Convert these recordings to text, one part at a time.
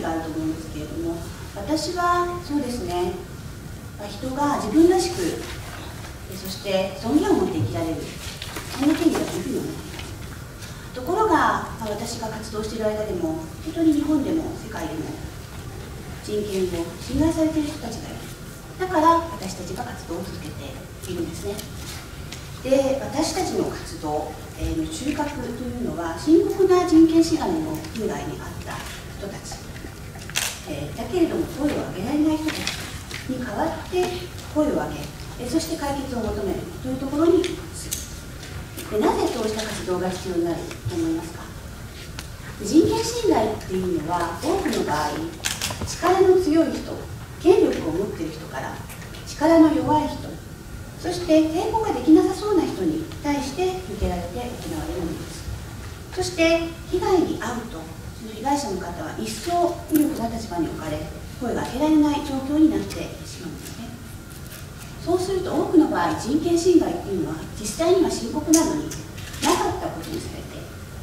があると思うんですけれども、私はそうですね。人が自分らしくそして尊厳を持って生きられる。そんな権利だというふうに思っています。ところが、ま私が活動している間でも本当に日本でも世界でも人権を侵害されている人たちがいる。だから私たちが活動を続けているんですね。で私たちの活動えの中核というのは深刻な人権侵害の被害に遭った人たち、えーだけれども声を上げられない人たちに代わって声を上げえーそして解決を求めるというところにする。でなぜそうした活動が必要になると思いますか？人権侵害っていうのは多くの場合力の強い人権力を持っている人から力の弱い人そして抵抗ができなさそうな人に対して向けられて行われるものです。そして被害に遭うと被害者の方は一層無力な立場に置かれ声が上げられない状況になってしまうんですね。そうすると多くの場合人権侵害っていうのは実際には深刻なのになかったことにされて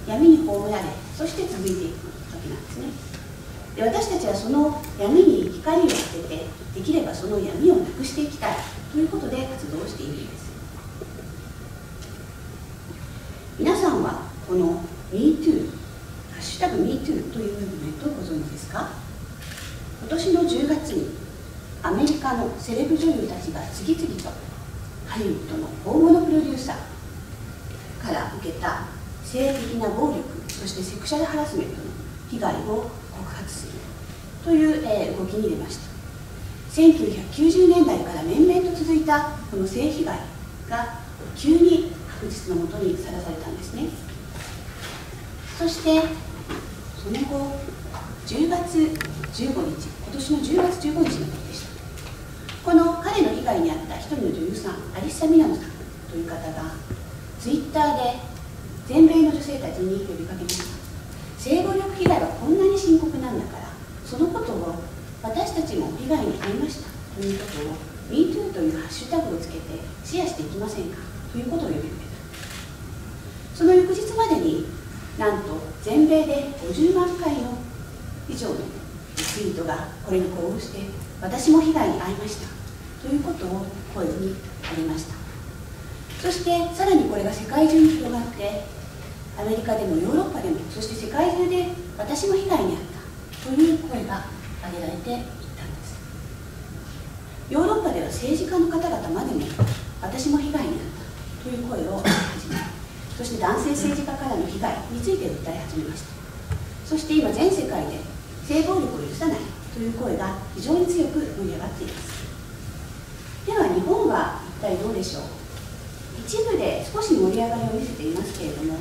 闇に葬られそして続いていく時なんですね。で私たちはその闇に光を当ててできればその闇をなくしていきたいということで活動しているんです。皆さんはこの MeToo シュタグ MeToo というムーブメントをご存知ですか？今年の10月にアメリカのセレブ女優たちが次々とハリウッドの大物プロデューサーから受けた性的な暴力そしてセクシャルハラスメントの被害を告発するという、え動きに出ました。1990年代から面々と続いたこの性被害が急に確実のもとにさらされたんですね。そしてその後10月15日今年の10月15日のことでした。この彼の被害に遭った一人の女優さんアリッサ・ミナノさんという方がツイッターで全米の女性たちに呼びかけました。性暴力被害はこんなに深刻なんだからそのことを私たちも被害に遭いましたということを MeToo というハッシュタグをつけてシェアしていきませんかということを呼びかけたその翌日までになんと全米で50万回の以上のリツイートがこれに呼応して私も被害に遭いましたということを声にありましたそしてさらにこれが世界中に広がってアメリカでもヨーロッパでもそして世界中で私も被害に遭ったという声が上げられてい。ったんですヨーロッパでは政治家の方々までも私も被害に遭ったという声を始めそして男性政治家からの被害について訴え始めましたそして今全世界で性暴力を許さないという声が非常に強く盛り上がっています。では日本は一体どうでしょう。一部で少し盛り上がりを見せていますけれども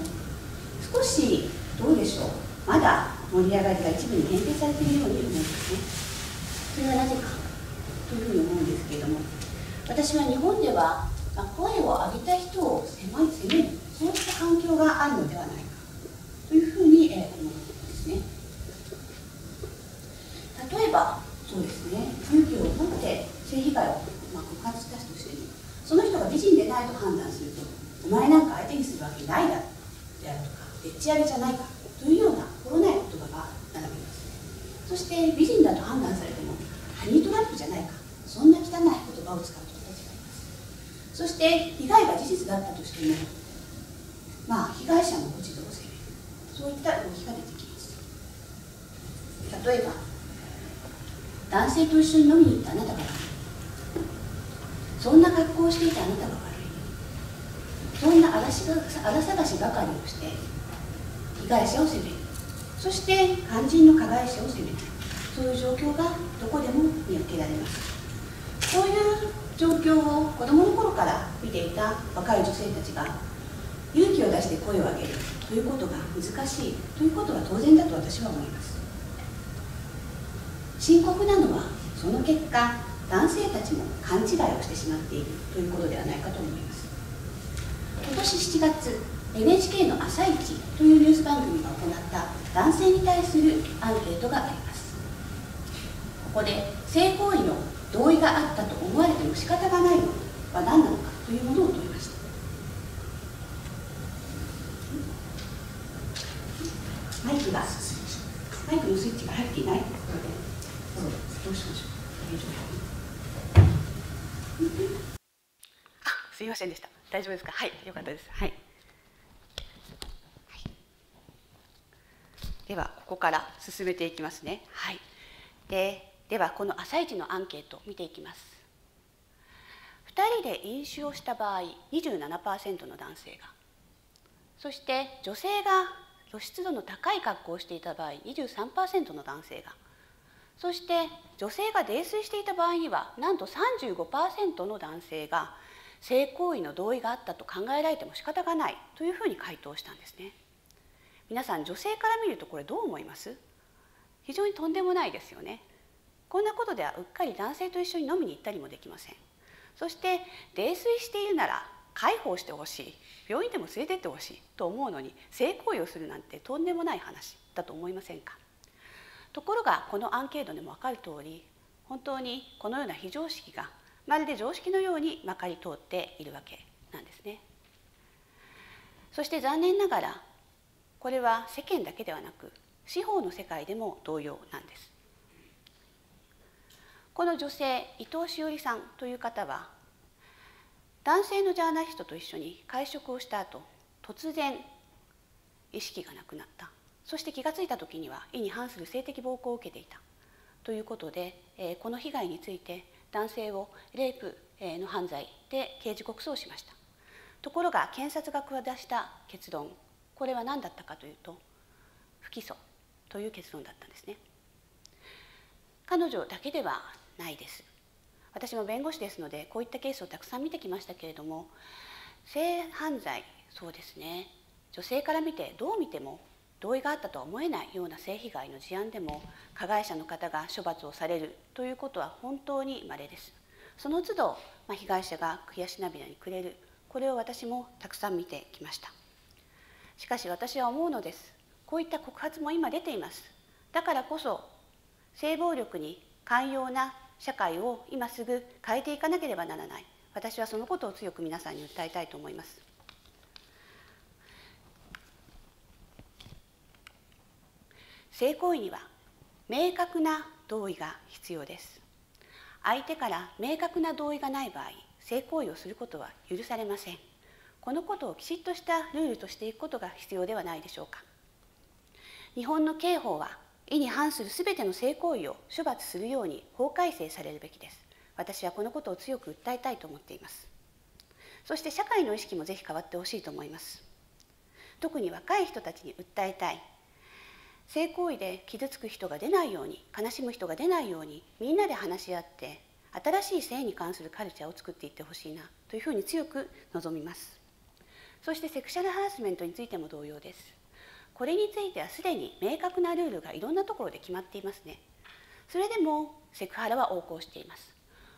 少しどうでしょう。まだ盛り上がりが一部に限定されているように思いますね。それはなぜか。というふうに思うんですけれども。私は日本ではあ声を上げた人を狭い責めるそういった環境があるのではないか。というふうにえ思うんですね。例えばそうですね。勇気を持って性被害をまあ告発したとしてもその人が美人でないと判断するとお前なんか相手にするわけないだであるとかでっち上げじゃないかというような心ない言葉が並びますそして美人だと判断されてもハニートラップじゃないかそんな汚い言葉を使う人たちがいますそして被害が事実だったとしてもまあ被害者の落ち度を責めるそういった動きが出てきます例えば男性と一緒に飲みに行ったあなたが悪いそんな格好をしていたあなたが悪いそんな荒しが荒探しばかりをして被害者を責めるそして肝心の加害者を責める。そういう状況がどこでも見受けられます。そういう状況を子供の頃から見ていた若い女性たちが勇気を出して声を上げるということが難しいということは当然だと私は思います。深刻なのはその結果男性たちも勘違いをしてしまっているということではないかと思います。今年7月 NHK の「朝一というニュース番組が行った男性に対するアンケートがあります。ここで性行為の同意があったと思われても仕方がないのは何なのかというものを問いました。マイクがマイクのスイッチが入っていないどうしましょう。あすいませんでした。大丈夫ですか？はいよかったです。はい。ではここから進めていきますね。はい、でではこの「朝一のアンケート見ていきます。2人で飲酒をした場合27%の男性がそして女性が露出度の高い格好をしていた場合23%の男性がそして女性が泥酔していた場合にはなんと35%の男性が性行為の同意があったと考えられても仕方がないというふうに回答したんですね。皆さん女性から見るとこれどう思います？非常にとんでもないですよねこんなことではうっかり男性と一緒に飲みに行ったりもできません。そして泥酔しているなら介抱してほしい。病院でも連れてってほしいと思うのに性行為をするなんてとんでもない話だと思いませんか？ところがこのアンケートでも分かる通り本当にこのような非常識がまるで常識のようにまかり通っているわけなんですね。そして残念ながらこれは世間だけではなく司法の世界でも同様なんです。この女性伊藤詩織さんという方は男性のジャーナリストと一緒に会食をした後突然意識がなくなった。そして気が付いた時には意に反する性的暴行を受けていた。ということで、えこの被害について男性をレイプの犯罪で刑事告訴をしました。ところが検察が下した結論これは何だったかというと不起訴という結論だったんですね。彼女だけではないです。私も弁護士ですのでこういったケースをたくさん見てきましたけれども性犯罪そうですね。女性から見てどう見ても同意があったとは思えないような性被害の事案でも加害者の方が処罰をされるということは本当に稀です。その都度、まあ、被害者が悔し涙に暮れる。これを私もたくさん見てきました。しかし私は思うのです。こういった告発も今出ています。だからこそ性暴力に寛容な社会を今すぐ変えていかなければならない。私はそのことを強く皆さんに訴えたいと思います。性行為には明確な同意が必要です。相手から明確な同意がない場合性行為をすることは許されません。このことをきちっとしたルールとしていくことが必要ではないでしょうか。日本の刑法は意に反するすべての性行為を処罰するように法改正されるべきです。私はこのことを強く訴えたいと思っています。そして社会の意識もぜひ変わってほしいと思います。特に若い人たちに訴えたい。性行為で傷つく人が出ないように悲しむ人が出ないようにみんなで話し合って新しい性に関するカルチャーを作っていってほしいなというふうに強く望みます。そしてセクシャルハラスメントについても同様です。これについてはすでに明確なルールがいろんなところで決まっていますね。それでもセクハラは横行しています。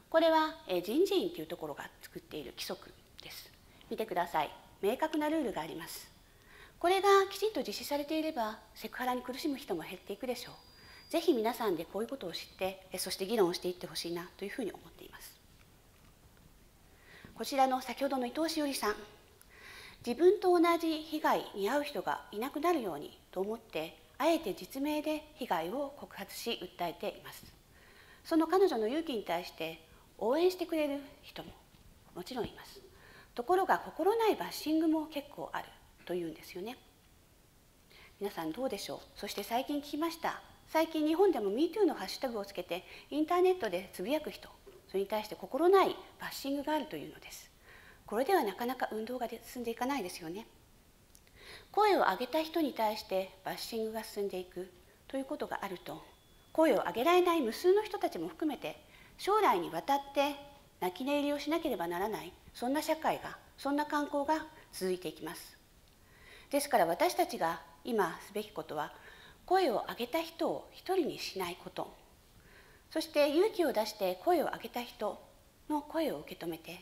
これは人事院というところが作っている規則です。見てください。明確なルールがあります。これがきちんと実施されていればセクハラに苦しむ人も減っていくでしょう。ぜひ皆さんでこういうことを知ってそして議論をしていってほしいなというふうに思っています。こちらの先ほどの伊藤詩織さん。自分と同じ被害に遭う人がいなくなるようにと思ってあえて実名で被害を告発し訴えています。その彼女の勇気に対して応援してくれる人ももちろんいます。ところが心ないバッシングも結構あるというんですよね。皆さんどうでしょう？そして最近聞きました。最近日本でも MeToo のハッシュタグをつけてインターネットでつぶやく人それに対して心ないバッシングがあるというのです。これではなかなか運動が進んでいかないですよね。声を上げた人に対してバッシングが進んでいくということがあると声を上げられない無数の人たちも含めて将来にわたって泣き寝入りをしなければならないそんな社会がそんな観光が続いていきます。ですから私たちが今すべきことは声を上げた人を一人にしないこと。そして勇気を出して声を上げた人の声を受け止めて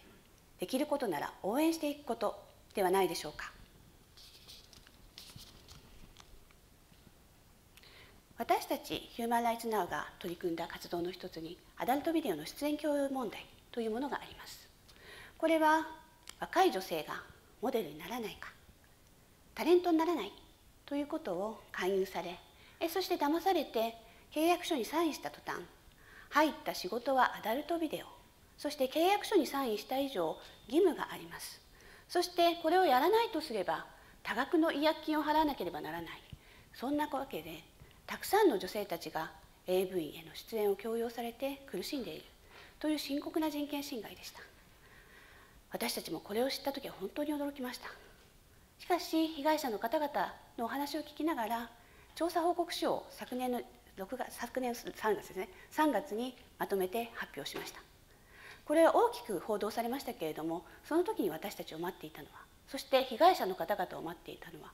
できることなら応援していくことではないでしょうか。私たちヒューマン・ライツ・ナウが取り組んだ活動の一つにアダルトビデオの出演共有問題というものがあります。これは若い女性がモデルにならないかタレントにならないということを勧誘されえそして騙されて契約書にサインした途端入った仕事はアダルトビデオそして契約書にサインした以上義務があります。そしてこれをやらないとすれば多額の違約金を払わなければならない。そんなわけでたくさんの女性たちが AV への出演を強要されて苦しんでいる。という深刻な人権侵害でした。私たちもこれを知った時は本当に驚きました。しかし被害者の方々のお話を聞きながら調査報告書を昨年の6月昨年3月ですね。3月にまとめて発表しました。これは大きく報道されましたけれどもその時に私たちを待っていたのはそして被害者の方々を待っていたのは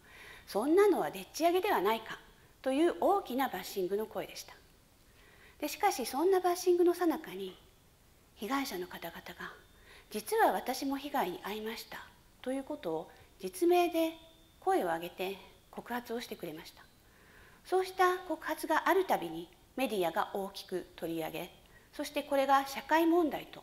そんなのはでっち上げではないかという大きなバッシングの声でした。でしかしそんなバッシングのさなかに被害者の方々が実は私も被害に遭いましたということを実名で声を上げて告発をしてくれました。そうした告発があるたびにメディアが大きく取り上げそしてこれが社会問題と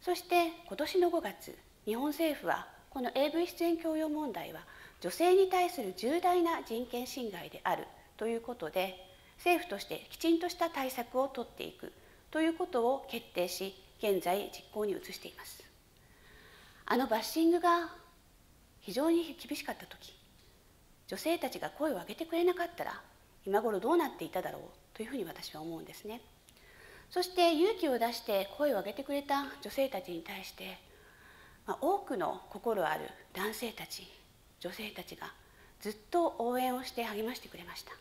そして今年の5月日本政府はこの AV 出演強要問題は女性に対する重大な人権侵害であるということで政府としてきちんとした対策を取っていくということを決定し現在実行に移しています。あのバッシングが非常に厳しかった時女性たちが声を上げてくれなかったら今頃どうなっていただろうというふうに私は思うんですね。そして勇気を出して声を上げてくれた女性たちに対して、まあ、多くの心ある男性たち女性たちがずっと応援をして励ましてくれました。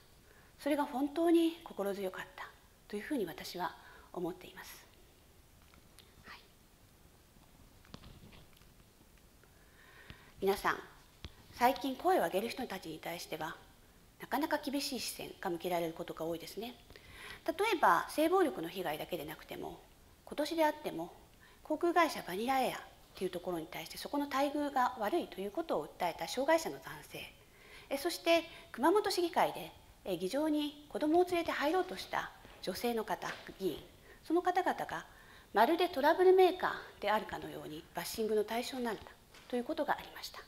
それが本当に心強かったというふうに私は思っています、はい、皆さん最近声を上げる人たちに対してはなかなか厳しい視線が向けられることが多いですね。例えば性暴力の被害だけでなくても今年であっても航空会社バニラエアっていうところに対してそこの待遇が悪いということを訴えた障害者の男性。そして熊本市議会で議場に子どもを連れて入ろうとした女性の方議員。その方々がまるでトラブルメーカーであるかのようにバッシングの対象になったということがありました。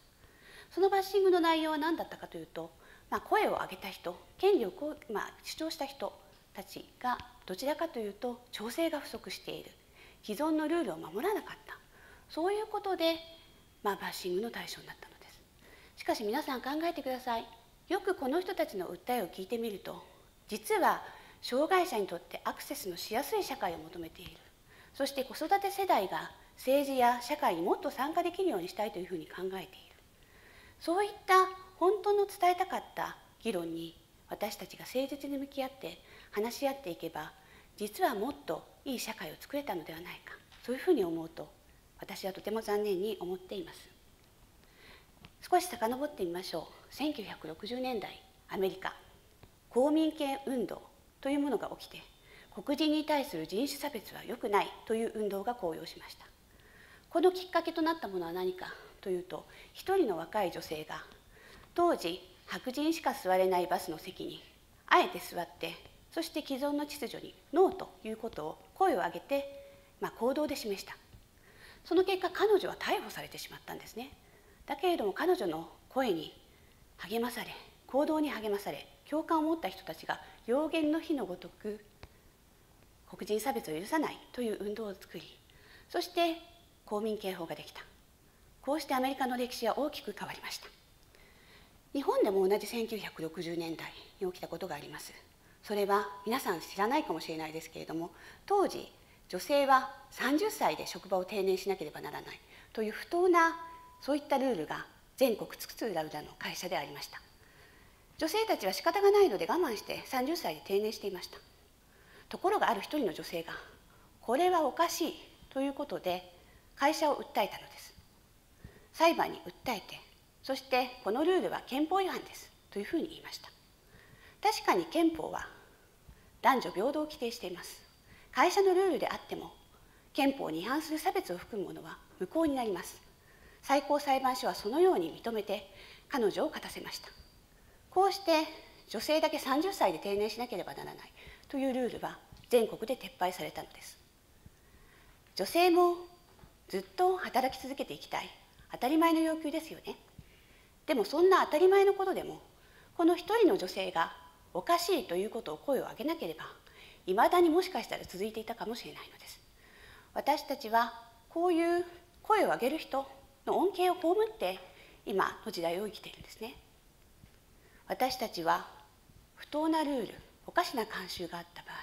そのバッシングの内容は何だったかというと、まあ、声を上げた人権利を、まあ、主張した人たちがどちらかというと調整が不足している。既存のルールを守らなかった。そういうことで、まあ、バッシングの対象になったのです。しかし皆さん考えてください。よくこの人たちの訴えを聞いてみると実は障害者にとってアクセスのしやすい社会を求めている。そして子育て世代が政治や社会にもっと参加できるようにしたいというふうに考えている。そういった本当の伝えたかった議論に私たちが誠実に向き合って話し合っていけば実はもっといい社会を作れたのではないか。そういうふうに思うと私はとても残念に思っています。少し遡ってみましょう。1960年代アメリカ。公民権運動というものが起きて黒人に対する人種差別は良くないという運動が高揚しました。このきっかけとなったものは何かというと一人の若い女性が当時白人しか座れないバスの席にあえて座ってそして既存の秩序にノーということを声を上げて、まあ、行動で示した。その結果彼女は逮捕されてしまったんですね。だけれども彼女の声に励まされ行動に励まされ共感を持った人たちが陽言の日のごとく黒人差別を許さないという運動を作りそして公民権法ができた。こうしてアメリカの歴史は大きく変わりました。日本でも同じ1960年代に起きたことがあります。それは皆さん知らないかもしれないですけれども当時女性は30歳で職場を定年しなければならない。という不当なそういったルールが全国津々浦々の会社でありました。女性たちは仕方がないので我慢して30歳で定年していました。ところがある一人の女性がこれはおかしいということで会社を訴えたのです。裁判に訴えてそしてこのルールは憲法違反ですというふうに言いました。確かに憲法は男女平等を規定しています。会社のルールであっても憲法に違反する差別を含むものは無効になります。最高裁判所はそのように認めて彼女を勝たせました。こうして女性だけ30歳で定年しなければならないというルールは全国で撤廃されたのです。女性もずっと働き続けていきたい。当たり前の要求ですよね。でもそんな当たり前のことでもこの一人の女性がおかしいということを声を上げなければいまだにもしかしたら続いていたかもしれないのです。私たちはこういう声を上げる人の恩恵を被って今の時代を生きているんですね。私たちは不当なルールおかしな慣習があった場合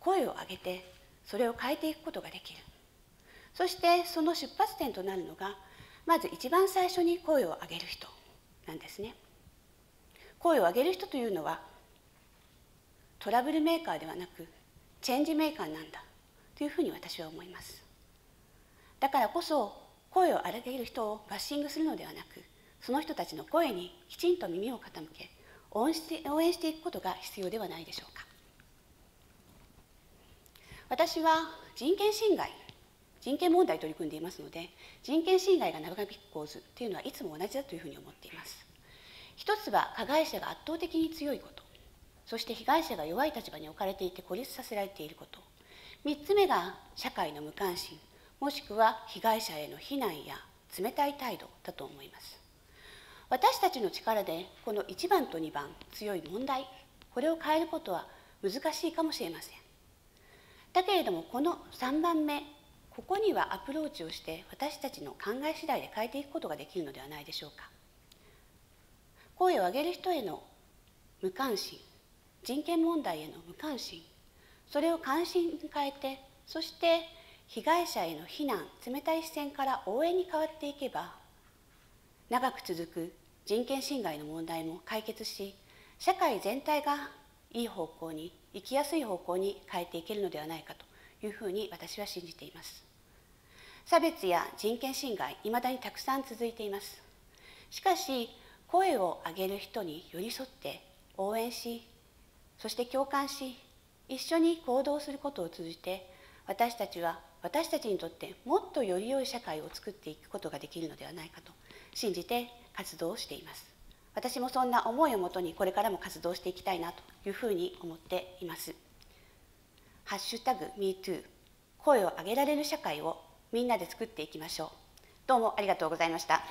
声を上げてそれを変えていくことができる。そしてその出発点となるのがまず一番最初に声を上げる人。なんですね。声を上げる人というのはトラブルメーカーではなくチェンジメーカーなんだというふうに私は思います。だからこそ声を荒げる人をバッシングするのではなくその人たちの声にきちんと耳を傾け応援して応援していくことが必要ではないでしょうか。私は人権侵害人権問題に取り組んでいますので人権侵害が長引く構図というのはいつも同じだというふうに思っています。一つは加害者が圧倒的に強いこと。そして被害者が弱い立場に置かれていて孤立させられていること。3つ目が社会の無関心。もしくは被害者への非難や冷たい態度だと思います。私たちの力でこの1番と2番強い問題これを変えることは難しいかもしれません。だけれどもこの3番目ここにはアプローチをして私たちの考え次第で変えていくことができるのではないでしょうか。声を上げる人への無関心人権問題への無関心それを関心に変えてそして被害者への非難冷たい視線から応援に変わっていけば長く続く人権侵害の問題も解決し社会全体がいい方向に生きやすい方向に変えていけるのではないかというふうに私は信じています。差別や人権侵害いまだにたくさん続いています。しかし声を上げる人に寄り添って応援しそして共感し一緒に行動することを通じて私たちは私たちにとってもっとより良い社会を作っていくことができるのではないかと信じて活動をしています。私もそんな思いをもとにこれからも活動していきたいなというふうに思っています。ハッシュタグ MeToo 声を上げられる社会をみんなで作っていきましょう。どうもありがとうございました。